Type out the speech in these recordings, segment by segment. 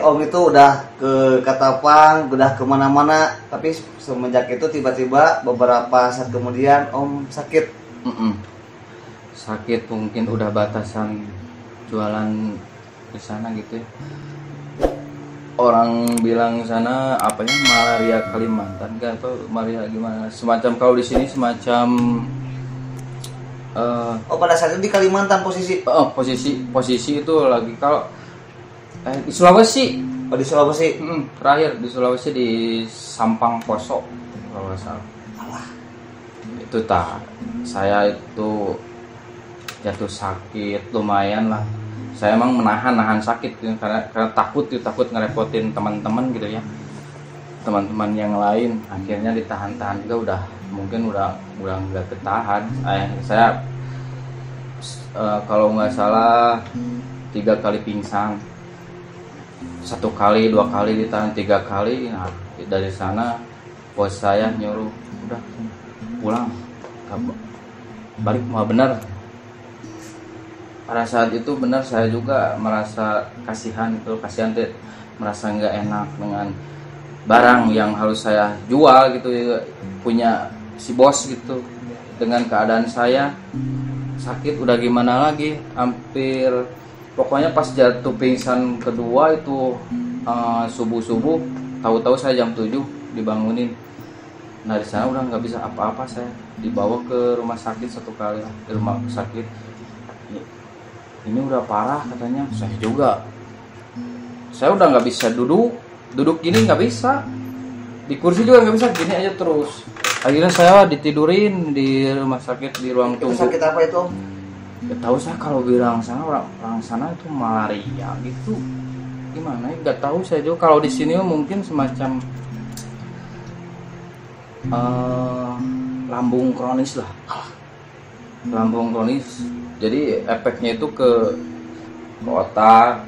Om itu udah ke Katapang, udah ke mana-mana, tapi semenjak itu tiba-tiba beberapa saat kemudian Om sakit. Mm-mm. sakit mungkin udah batasan jualan di sana gitu ya orang bilang sana apa ya malaria Kalimantan kan atau malaria gimana semacam kalau di sini semacam eh Oh pada saat itu di Kalimantan posisi. oh, posisi posisi itu lagi kalau eh, di Sulawesi. Oh di Sulawesi. Mm, terakhir di Sulawesi di Sampang Poso kalau nggak salah. Alah. itu tak saya itu jatuh sakit lumayan lah. Saya emang menahan nahan sakit gitu, karena karena takut gitu, takut ngerepotin teman-teman gitu ya. Teman-teman yang lain akhirnya ditahan-tahan juga udah mungkin udah udah nggak ketahan. Eh, saya eh, kalau nggak salah tiga kali pingsan satu kali dua kali ditahan tiga kali nah dari sana bos saya nyuruh udah pulang. Balik mah benar. Pada saat itu benar saya juga merasa kasihan itu kasihan tuh merasa nggak enak dengan barang yang harus saya jual gitu ya, punya si bos gitu. Dengan keadaan saya sakit udah gimana lagi? Hampir pokoknya pas jatuh pingsan kedua itu subuh subuh tahu-tahu saya jam 7 dibangunin. Nah di sana udah nggak bisa apa-apa saya dibawa ke rumah sakit satu kali di rumah sakit. Ini udah parah katanya. Saya juga. Saya udah nggak bisa duduk duduk gini nggak bisa. Di kursi juga nggak bisa gini aja terus. Akhirnya saya ditidurin di rumah sakit di ruang Itu tunggu. sakit apa itu Om? Ya tahu saya kalau bilang sana orang orang sana itu malaria gitu. Gimana ya? Nggak tahu saya juga. Kalau di sini mungkin semacam eh, lambung kronis lah. Lambung kronis. Jadi efeknya itu ke, ke otak.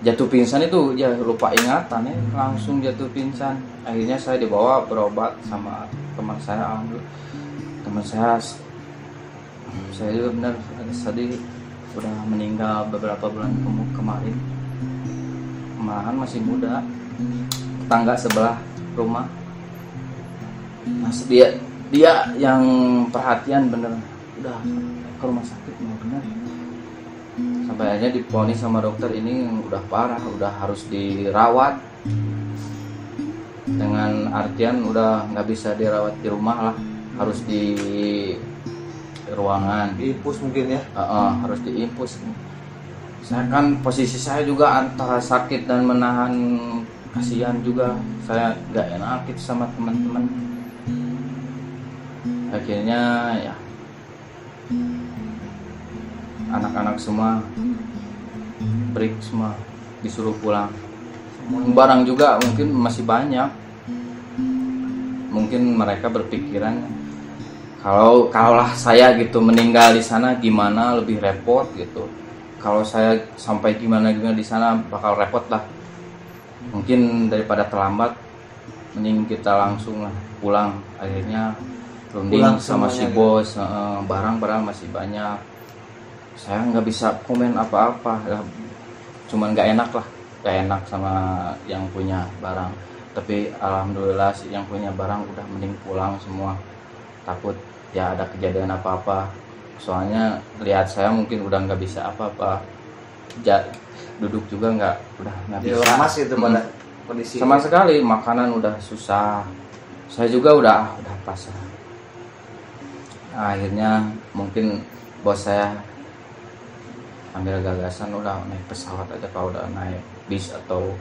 Jatuh pingsan itu ya lupa ingatan ya. Langsung jatuh pingsan. Akhirnya saya dibawa berobat sama teman saya teman saya saya juga benar tadi sudah meninggal beberapa bulan kemarin. Malahan masih muda. Tetangga sebelah rumah. Nah dia dia yang perhatian bener udah ke rumah sakit mau bener sampai akhirnya diponis sama dokter ini udah parah udah harus dirawat. Dengan artian udah nggak bisa dirawat di rumah lah. Harus di ruangan. Diipus mungkin ya. Heeh, harus diimpus saya kan posisi saya juga antara sakit dan menahan kasihan juga. Saya nggak enak gitu sama teman-teman. Akhirnya ya anak-anak semua break semua disuruh pulang. Barang juga mungkin masih banyak. Mungkin mereka berpikiran kalau kalaulah saya gitu meninggal di sana gimana lebih repot gitu. Kalau saya sampai gimana gimana di sana bakal repot lah. Mungkin daripada terlambat mending kita langsung lah pulang. Akhirnya runding Pulang sama si bos barang-barang masih banyak. Saya nggak bisa komen apa-apa cuman nggak enak lah nggak enak sama yang punya barang. Tapi alhamdulillah sih yang punya barang udah mending pulang semua takut ya ada kejadian apa-apa. Soalnya lihat saya mungkin udah nggak bisa apa-apa. Ja, duduk juga nggak udah nggak Di bisa. lemas itu pada kondisi. sama sekali makanan udah susah. Saya juga udah ah, udah pasrah Nah, akhirnya mungkin bos saya ambil gagasan udah naik pesawat aja kalau udah naik bis atau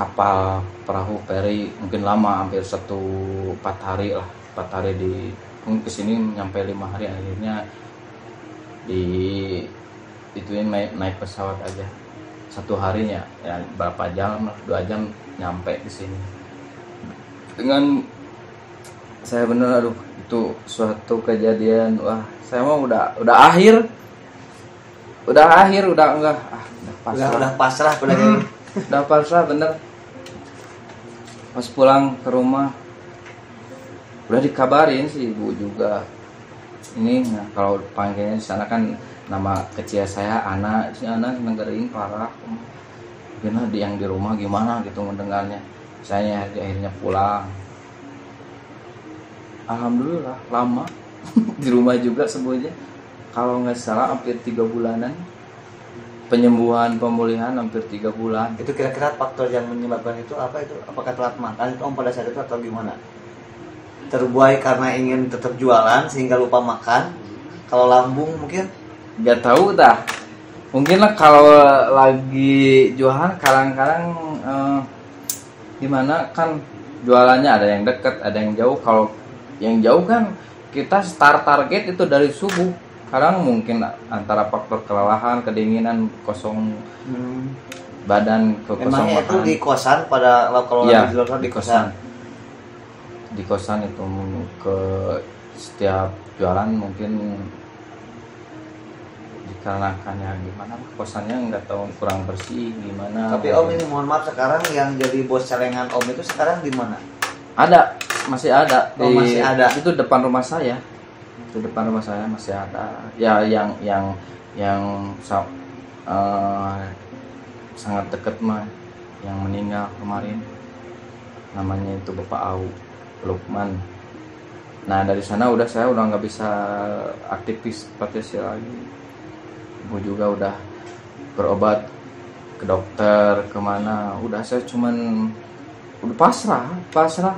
kapal perahu peri mungkin lama hampir satu empat hari lah empat hari di ke sini nyampe lima hari akhirnya di ituin naik, naik pesawat aja. Satu harinya ya berapa jam dua jam nyampe di sini. Dengan saya bener aduh itu suatu kejadian wah saya mau udah udah akhir. Udah akhir udah enggak ah, udah udah pasrah. Udah pasrah pada udah pasrah bener. Pas pulang ke rumah udah dikabarin sih ibu juga. Ini nah, kalau panggilnya di sana kan nama kecil saya anak si anak negering parah gimana di yang di rumah gimana gitu mendengarnya. Saya akhirnya pulang. Alhamdulillah lama. Di rumah juga semuanya. Kalau nggak salah hampir tiga bulanan. Penyembuhan pemulihan hampir tiga bulan. Itu kira-kira faktor yang menyebabkan itu apa itu? Apakah telat makan itu om pada saat itu atau gimana terbuai karena ingin tetap jualan sehingga lupa makan. Kalau lambung mungkin? Nggak tahu dah. Mungkin lah kalau lagi jualan kadang-kadang eh, gimana kan jualannya ada yang deket ada yang jauh. Kalau yang jauh kan kita start target itu dari subuh. Kadang mungkin antara faktor kelelahan kedinginan kosong badan ke kosong emangnya itu di kosan pada kalau lagi di luar di kosan di kosan itu ke setiap jualan mungkin dikarenakan ya gimana? Kosannya nggak tahu kurang bersih gimana? Tapi om ini mohon maaf sekarang yang jadi bos celengan om itu sekarang di mana? Ada masih ada Oh, masih ada. itu depan rumah saya. Itu depan rumah saya masih ada. Ya yang yang yang eh, sangat dekat mah yang meninggal kemarin. Namanya itu Bapak Au Lukman. Nah dari sana udah saya udah nggak bisa aktivis profesi lagi. Ibu juga udah berobat ke dokter ke mana. Udah saya cuman udah pasrah pasrah.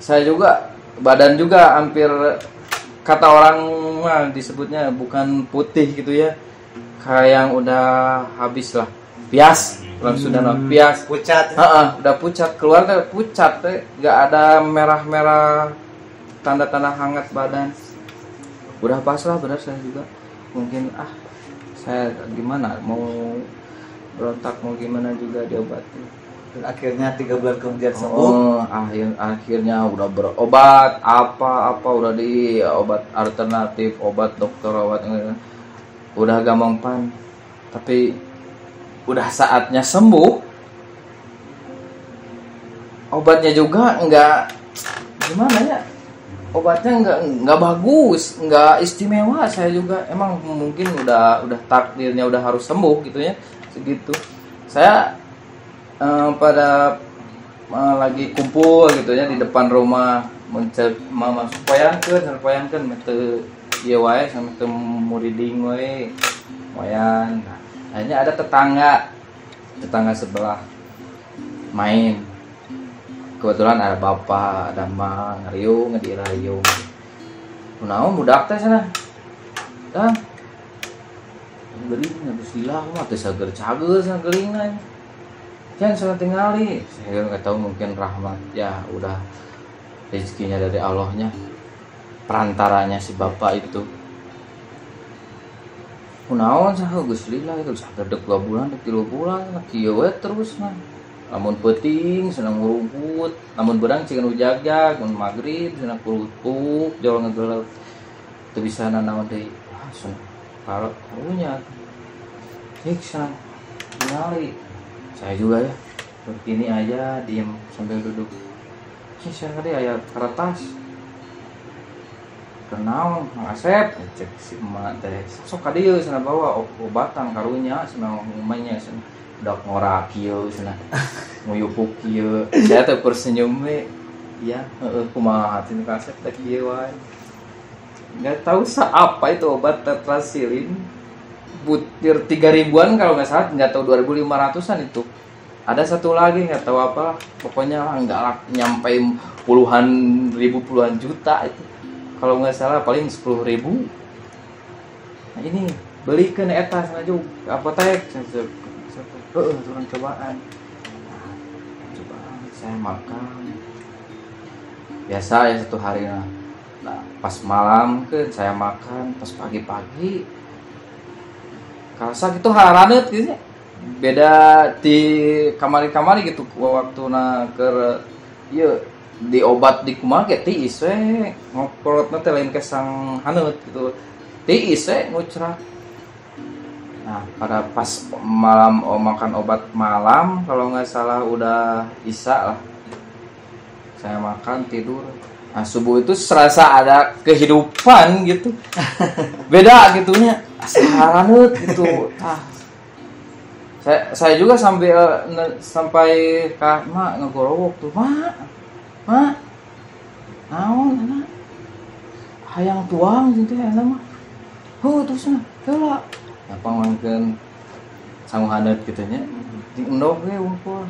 Saya juga badan juga hampir kata orang mah disebutnya bukan putih gitu ya. Kayak yang udah habis lah pias orang sudah pias. Pucat. Heeh, udah pucat. Keluar teh pucat teh nggak ada merah-merah tanda-tanda hangat badan. Udah pasrah benar saya juga. Mungkin ah saya gimana? Mau berontak mau gimana juga diobati dan akhirnya tiga bulan kemudian sembuh. Oh akhir akhirnya udah berobat apa apa udah di obat alternatif obat dokter obat eh, udah gampang pan. Tapi udah saatnya sembuh. Obatnya juga nggak gimana ya? Obatnya nggak nggak bagus nggak istimewa. Saya juga emang mungkin udah udah takdirnya udah harus sembuh gitu ya segitu. Saya eh, pada eh, lagi kumpul gitu ya di depan rumah mencet mama supayangkeun supayangkeun mete ieu wae sama teu muriding we moyan nah, akhirnya ada tetangga. Tetangga sebelah. Main. Kebetulan ada bapak ada mang ngeriung ngedirayung kunaon budak teh sana. Dah. Beri nggak silah mah teu sager cager sana gelingan jangan salah tinggali. Saya nggak tahu mungkin rahmat. Ya udah. Rezekinya dari Allahnya. Perantaranya si bapak itu kunaon sah geus lila itu sager dek dua bulan dek tilu bulan kieu we terus mah. Lamun peting senang ngurumput lamun berang cikan ujag-jag mun maghrib senang kurupuk jauh ngegelap teu bisa nanaon deui ah senang kalau hik senang tinggali saya juga ya begini aja diem sambil duduk. Sih saya tadi ayat kertas kenal Mang Asep. Cek si emak teh sok ka dieu sana bawa obatan karunya sana umumnya sana. Udah ngorak kieu sana nguyupuk kieu saya teh persenyum we. Iya heeh kumaha hati nu kasep teh kieu wae. Nggak tahu sa apa itu obat tetrasilin. Butir tiga ribuan kalau nggak salah nggak tahu 2500an itu. Ada satu lagi nggak tahu apa. Pokoknya nggak nyampe puluhan ribu puluhan juta itu kalau nggak salah paling sepuluh ribu. Nah ini belikan eta sengaja apotek Heeh, turun cobaan. Cobaan saya makan. Biasa ya satu hari nah, nah pas malam kan saya makan pas pagi-pagi. Kerasa gitu haranet gitu beda di kamari-kamari gitu waktu na ke iya di obat di kumaha ge? Tiis we ngoprotna teh lain kesang haneut gitu. Tiis we ngucrak nah pada pas malam oh, makan obat malam kalau nggak salah udah isa lah. Saya makan tidur. Nah subuh itu serasa ada kehidupan gitu. Beda gitunya. Saranut gitu. Ah. Saya saya juga sambil sampai ke mak ngegorowok tuh mak mak naon anak. Hayang tuang gitu ya mah. Oh terus nah coba. Apa mungkin sanggup gitu nya? Di endog we ngumpul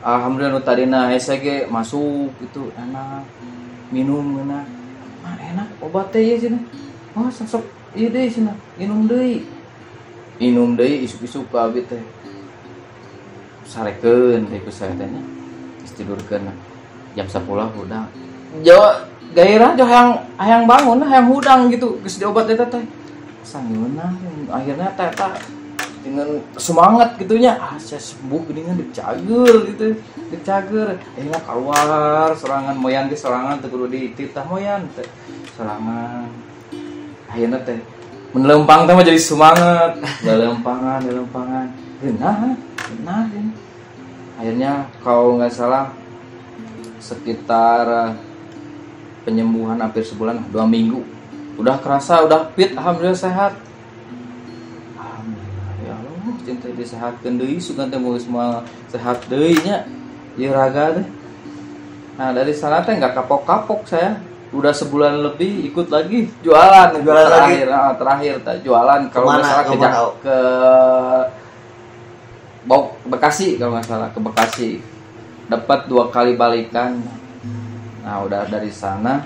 alhamdulillah nu tadina SG masuk gitu enak. Minum enak. Ah enak. Obat teh ya sini oh sok iya deh sini minum deh minum deh isuk-isuk abis teh. Sarekeun teh ku saya jam 10 udah. Jawa gairah jo hayang hayang bangun hayang hudang gitu. Geus diobat eta teh. Sangeuna akhirnya teh teh dengan semangat gitunya ah saya sembuh dengan dicager gitu. Dicager. Akhirnya keluar serangan moyan ke serangan teh kudu dititah moyan teh. Serangan. Akhirnya teh menelempang teh mah jadi semangat. Lelempangan lelempangan genah genah akhirnya kalau nggak salah sekitar eh, penyembuhan hampir sebulan dua minggu. Udah kerasa udah fit alhamdulillah sehat. Alhamdulillah ya Allah cinta disehatkan deui sugan teh semua sehat deui nya ieu raga deh. Nah dari sana teh nggak kapok-kapok saya. Udah sebulan lebih ikut lagi jualan. Jualan terakhir ah, terakhir teh jualan. Kalau nggak salah ke, ke Bau- Bekasi kalau nggak salah ke Bekasi dapat dua kali balikan. Nah udah dari sana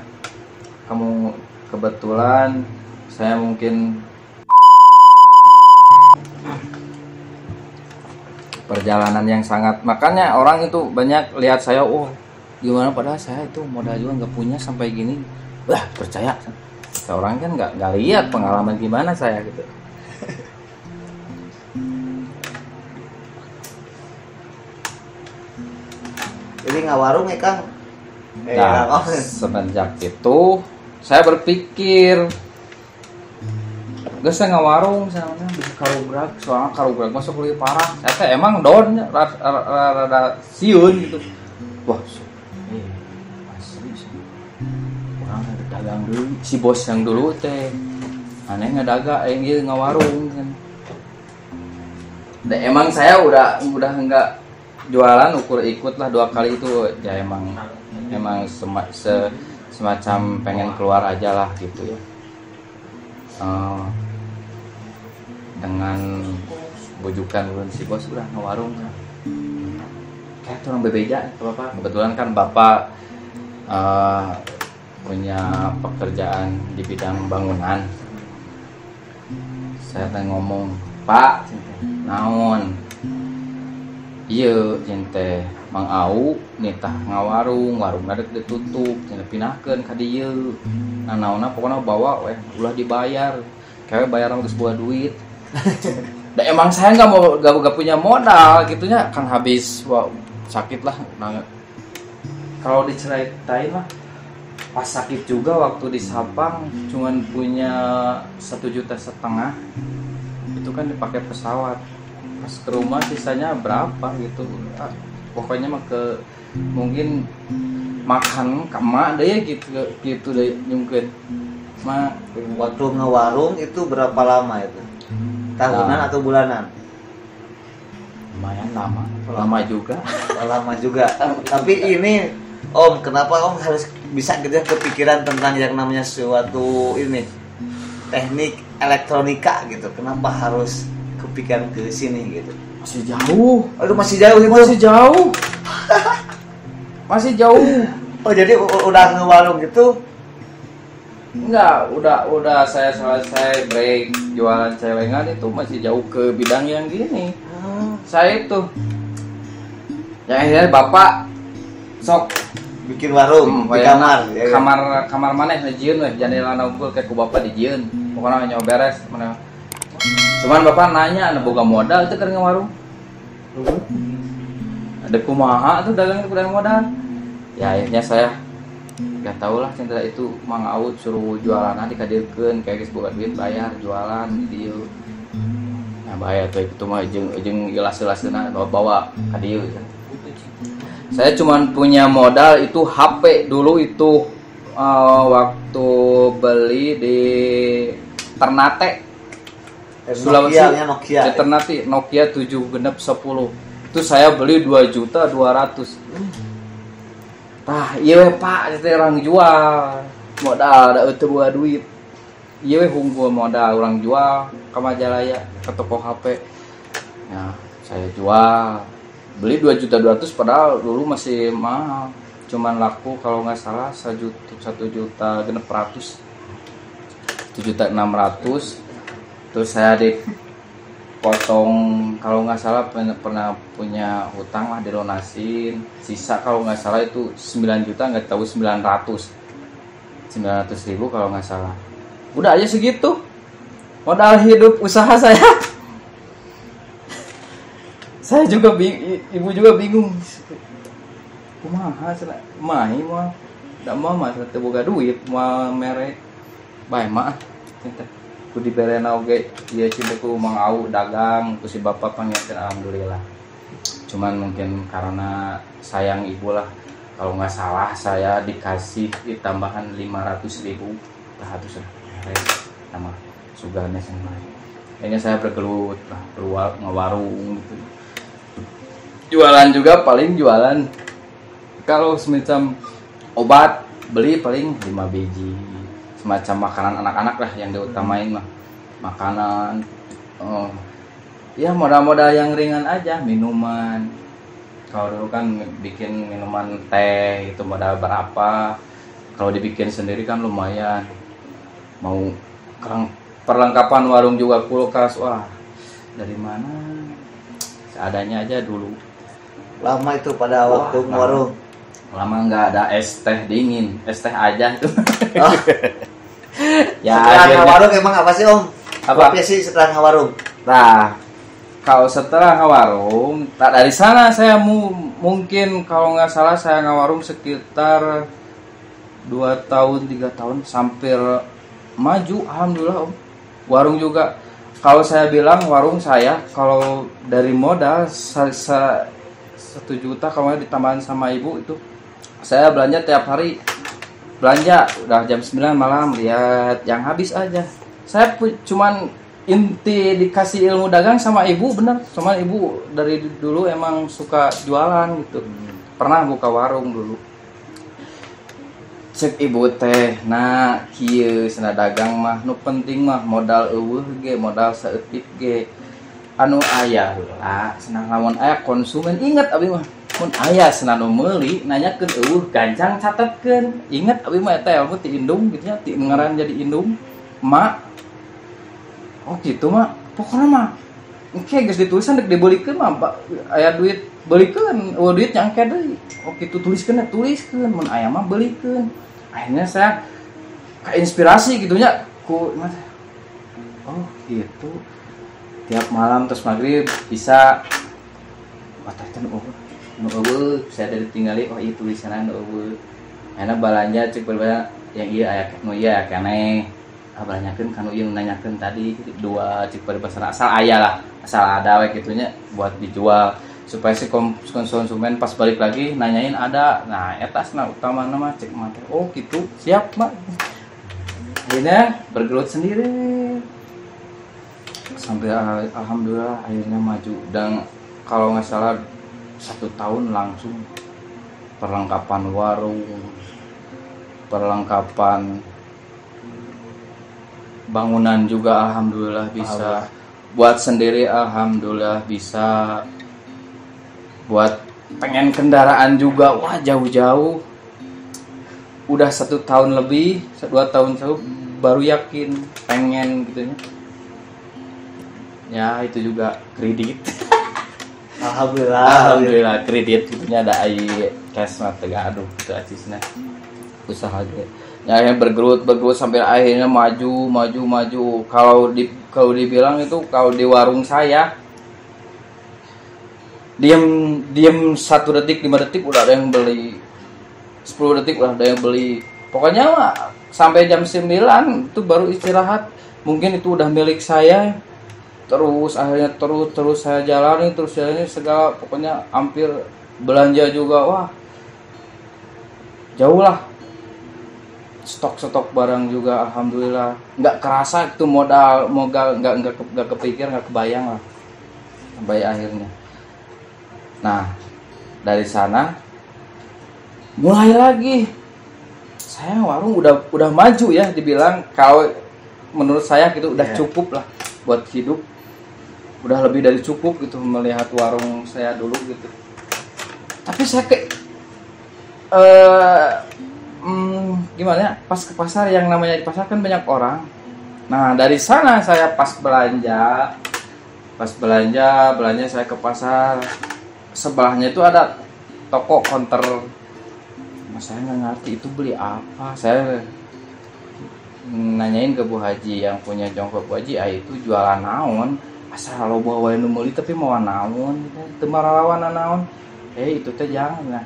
kamu kebetulan saya mungkin perjalanan yang sangat makanya orang itu banyak lihat saya oh gimana padahal saya itu modal juga nggak punya sampai gini. Wah percaya. Seorang kan nggak nggak lihat pengalaman gimana saya gitu Jadi nggak warung ya Kang? Eh, Nah, oh, semenjak itu saya berpikir Gak saya nggak warung, saya namanya bisa karugrak, soalnya karugrak masuk lebih parah. Saya emang down, rada, rada, rada siun gitu. Wah, so, eh, asli sih. Orang ada dagang dulu, si bos yang dulu teh, aneh nggak dagang, eh dia nggak warung kan. Dan emang saya udah udah nggak jualan ukur ikut lah dua kali itu. Ya emang emang sema- se- semacam pengen keluar aja lah gitu ya. Eh, dengan bujukan ulun si bos udah ngewarung kan kayak orang bebeja bapak kebetulan kan bapak eh, punya pekerjaan di bidang bangunan. Saya ngomong pak naon iya cinte mang au nitah ngawarung warung ada ditutup cinte pinahkeun ka dieu. Nah naonna pokoknya bawa weh ulah dibayar. Kayak bayar geus buah duit. Dan emang saya nggak mau gak, gak punya modal gitunya. Kan habis wah, sakit lah nah, kalau diceritain mah pas sakit juga waktu di Sapang cuman punya satu juta setengah itu kan dipakai pesawat pas ke rumah sisanya berapa gitu Ah, pokoknya mah ke mungkin makan kama deh ya gitu gitu deh mungkin mah waktu ngewarung itu berapa lama itu? Tahunan Nah. atau bulanan? lumayan lama lama juga Oh, lama juga. Tapi ini Om, kenapa Om harus bisa gitu ya kepikiran tentang yang namanya suatu ini teknik elektronika gitu? Kenapa harus kepikiran ke sini gitu? masih jauh Aduh masih jauh itu. masih jauh masih jauh Oh jadi udah ngewarung gitu? Enggak, udah udah saya selesai break jualan celengan itu masih jauh ke bidang yang gini. Hmm, Saya itu yang akhirnya bapak sok bikin warung di wayangna kamar. ya kan? kamar kamar mana ngejieun weh jendela unggul kayak ku bapak dijieun pokoknya nyawa beres mana cuman bapak nanya ada boga modal itu keur warung ada kumaha tuh dagang kurang modal. Ya akhirnya saya gak tau lah cinta itu mang Aud suruh jualan nanti kadirkeun kayak geus boga duit bayar jualan di dieu nah bayar tuh itu mah jeung jeung ilas-ilasna bawa bawa ka dieu saya cuman punya modal itu HP dulu itu eh, waktu beli di Ternate Sulawesi Nokia, ya, Nokia. Ternate Nokia 7 genep 10 itu saya beli 2 juta 200 tah iya we, pak itu orang jual. Modal ada itu buat duit. Iya we, hungkul modal orang jual. Ke Majalaya ke toko HP ya saya jual. Beli 2 juta 200 padahal dulu masih mahal. Cuman laku kalau nggak salah 1 juta 1 juta genep ratus. 1 juta 600 terus saya di potong kalau nggak salah pernah, punya hutang lah dilunasin sisa kalau nggak salah itu 9 juta nggak tahu 900 900 ribu kalau nggak salah. Udah aja segitu. Modal hidup usaha saya. Saya juga bing, ibu juga bingung. Kumaha mahi mah. Tidak mau teu boga duit mau merek. Bae mah ku diberena oge ieu cinta ku mang au dagang ku si bapak panginten alhamdulillah. Cuman mungkin karena sayang ibu lah kalau nggak salah saya dikasih di tambahan 500 ribu atuh nama sing lain kayaknya saya bergelut lah keluar ngewarung gitu. Jualan juga paling jualan kalau semacam obat beli paling 5 biji semacam makanan anak-anak lah yang diutamain mah. Makanan oh, ya modal-modal yang ringan aja minuman. Kalau dulu kan bikin minuman teh itu modal berapa? Kalau dibikin sendiri kan lumayan. Mau perlengkapan warung juga kulkas wah dari mana? Seadanya aja dulu. Lama itu pada Wah, waktu warung. lama nggak ada es teh dingin. Es teh aja tuh. Oh, ya setelah ngawarung emang apa sih om? Apa? Sih setelah ngawarung? Nah, kalau setelah ngawarung, tak dari sana saya mu, mungkin kalau nggak salah saya ngawarung sekitar dua tahun tiga tahun hampir maju, alhamdulillah om. Warung juga. Kalau saya bilang warung saya kalau dari modal sa- sa- satu juta kalau ditambahin sama ibu itu saya belanja tiap hari belanja udah jam 9 malam lihat yang habis aja. Saya cuman inti dikasih ilmu dagang sama ibu bener. Sama ibu dari dulu emang suka jualan gitu. Pernah buka warung dulu. Cek ibu teh nah kieu sana dagang mah nu penting mah modal eueuh ge modal saeutik ge. Anu ayah lah senang lamun aya konsumen. Ingat abi mah mun aya senang nu meuli nanyakeun eueuh gancang catetkeun ingat abi mah eta ilmu ti indung gitu nya ti ngaran jadi indung mak oh gitu mak pokoknya mah Oke, guys ditulisan dek dibelikan mah Pak. aya duit belikan, oh duit yang kayak deui. Oh gitu tuliskan ya tuliskan, mun aya mah belikan. Akhirnya saya keinspirasi gitu nya ku mas. Oh gitu. Tiap malam terus maghrib bisa Wah, nu eueuh. Nu eueuh, saya dari tinggali oh iya tulisanan nu eueuh. Enak balanja cek berbeda yang iya aya nu iya keneh. Ah balanyakeun kanu ieu nanyakeun tadi dua cek berbeda asal aya lah asal ada we gitunya buat dijual. Supaya si konsumen pas balik lagi nanyain ada. Nah etas nah utama nama cek mata oh gitu siap mak akhirnya bergelut sendiri. Sampai al- alhamdulillah akhirnya maju. Dan kalau nggak salah satu tahun langsung perlengkapan warung perlengkapan bangunan juga alhamdulillah bisa. Buat sendiri alhamdulillah bisa. Buat pengen kendaraan juga wah jauh-jauh. Udah satu tahun lebih dua tahun jauh baru yakin pengen gitu ya. Ya itu juga kredit Alhamdulillah. alhamdulillah kredit gitunya ada ai cash mah aduh itu acisna usaha ge ya yang bergerut bergerut sampai akhirnya maju maju maju. Kalau di kalau dibilang itu kalau di warung saya diem diem satu detik lima detik udah ada yang beli. 10 detik udah ada yang beli. Pokoknya mah sampai jam 9 itu baru istirahat. Mungkin itu udah milik saya terus akhirnya terus terus saya jalani terus jalani segala pokoknya hampir belanja juga. Wah jauh lah. Stok-stok barang juga alhamdulillah. Nggak kerasa itu modal modal nggak nggak ke- nggak kepikir nggak kebayang lah. Sampai akhirnya. Nah dari sana mulai lagi. Saya warung udah udah maju ya dibilang kalau menurut saya gitu udah Iya. cukup lah buat hidup udah lebih dari cukup gitu melihat warung saya dulu gitu. Tapi saya kayak eh hmm, gimana ya pas ke pasar yang namanya di pasar kan banyak orang. Nah dari sana saya pas belanja pas belanja belanja saya ke pasar. Sebelahnya itu ada toko counter. Mas saya nggak ngerti itu beli apa. Saya nanyain ke Bu Haji yang punya jongkok Bu Haji ah itu jualan naon asal lo bawa nu meuli tapi mau naon teu maralawan naon. Eh itu teh jangan nah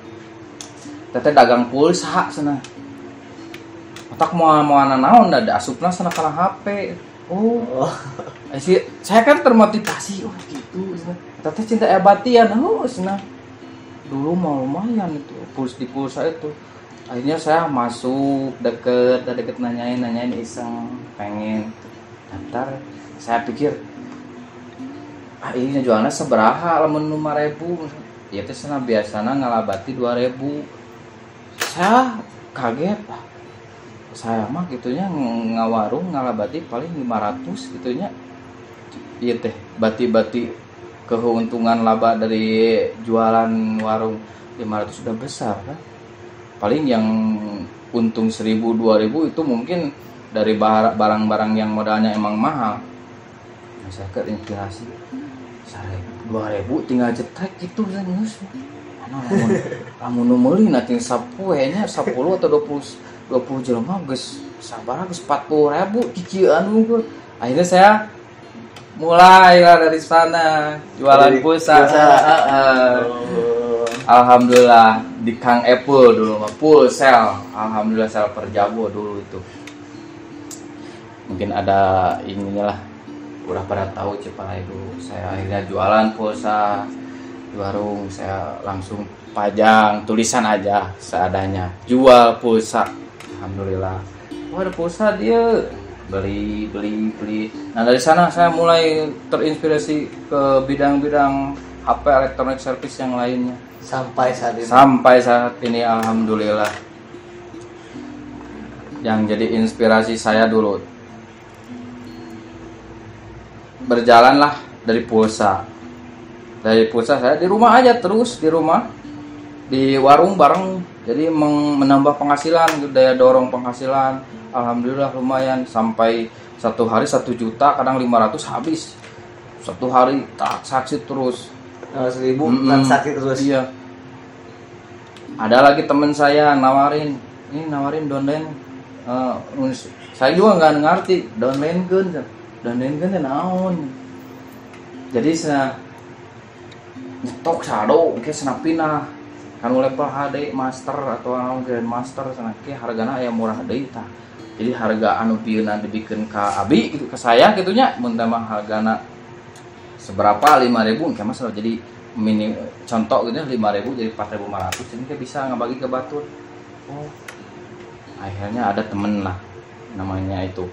teteh dagang pulsa sana. Otak mau mau naon da asupna sana kana HP oh. Oh, eh, si, saya kan termotivasi oh gitu teteh cinta abatian oh sana. Dulu mau lumayan itu puls di pulsa itu. Akhirnya saya masuk deket deket nanyain nanyain iseng pengen. Daftar saya pikir ah ini jualnya seberaha lamun lima ribu. Ya teh sana biasanya ngalabati dua ribu. Saya kaget ah. Saya mah gitunya ng- ngawarung ngalabati paling 500 gitunya. Iya teh bati-bati keuntungan laba dari jualan warung 500 sudah besar kan? Paling yang untung 1000 2000 itu mungkin dari bar- barang-barang yang modalnya emang mahal. Nah, saya keinspirasi saya 2000 tinggal jetrek gitu kan ngeus. Anu lamun lamun nu meuli na ting sapoe nya 10 atau 20 20 jelema geus sabar geus 40.000 cician unggul. Akhirnya saya mulai lah dari sana jualan pulsa. Alhamdulillah di Kang Apple dulu mah pulsel. Alhamdulillah sel perjabo dulu itu. Mungkin ada ininya lah. Udah pada tahu Ciparai dulu. Saya akhirnya jualan pulsa di warung. Saya langsung pajang tulisan aja seadanya. Jual pulsa. Alhamdulillah. Wah ada pulsa dia beli beli beli. Nah dari sana saya mulai terinspirasi ke bidang-bidang HP elektronik service yang lainnya sampai saat ini sampai saat ini alhamdulillah yang jadi inspirasi saya dulu berjalanlah dari pulsa dari pulsa saya di rumah aja terus di rumah di warung bareng jadi menambah penghasilan daya dorong penghasilan alhamdulillah lumayan sampai satu hari satu juta kadang 500 habis satu hari transaksi terus Eh, seribu Mm-mm. transaksi terus Iya. Ada lagi temen saya nawarin, ini nawarin downline. Uns- saya juga nggak ngerti downline kan, downline kan naon. Jadi saya nyetok sado, kayak sana pinah. Kan level HD master atau anu grand master sana ke hargana aya murah deui tah. Jadi harga anu pieuna dibikin ka abi gitu ke saya gitunya mun hargana seberapa 5000 kayak masalah jadi mini contoh gitu 5000 jadi 4500 jadi kayak bisa ngebagi ke batur oh akhirnya ada temen lah namanya itu